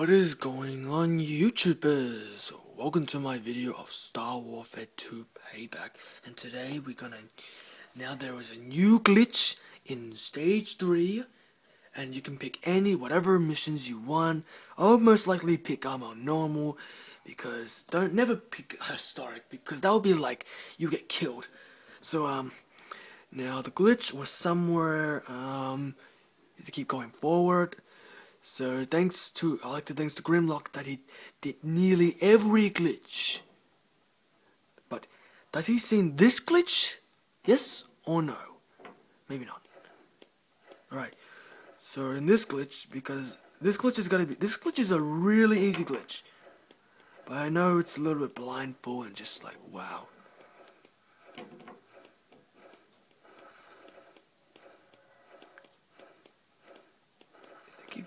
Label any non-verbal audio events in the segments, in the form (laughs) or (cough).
What is going on YouTubers? Welcome to my video of Star Warfare 2 Payback and today we're gonna now there is a new glitch in stage 3 and you can pick any whatever missions you want. I'll most likely pick um, normal because don't never pick (laughs) historic because that would be like you get killed. So um now the glitch was somewhere um to keep going forward so thanks to, I like to thanks to Grimlock that he did nearly every glitch. But does he seen this glitch? Yes or no? Maybe not. Alright, so in this glitch, because this glitch is gonna be, this glitch is a really easy glitch. But I know it's a little bit blindfold and just like, wow.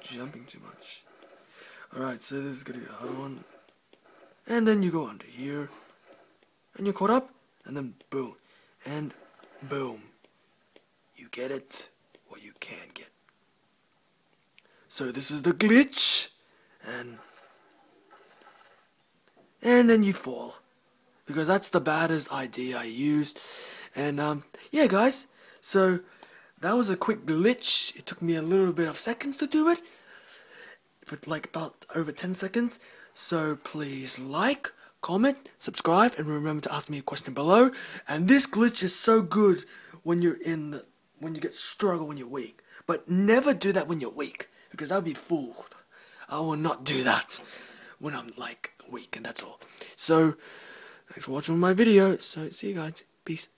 Jumping too much. Alright, so this is gonna be a hard one. And then you go under here. And you're caught up. And then boom. And boom. You get it. What you can get. So this is the glitch. And and then you fall. Because that's the baddest idea I used. And um yeah guys. So that was a quick glitch. It took me a little bit of seconds to do it. For like about over 10 seconds. So please like, comment, subscribe, and remember to ask me a question below. And this glitch is so good when you're in the, when you get struggle when you're weak. But never do that when you're weak. Because I'll be fooled. I will not do that when I'm like weak and that's all. So, thanks for watching my video. So, see you guys. Peace.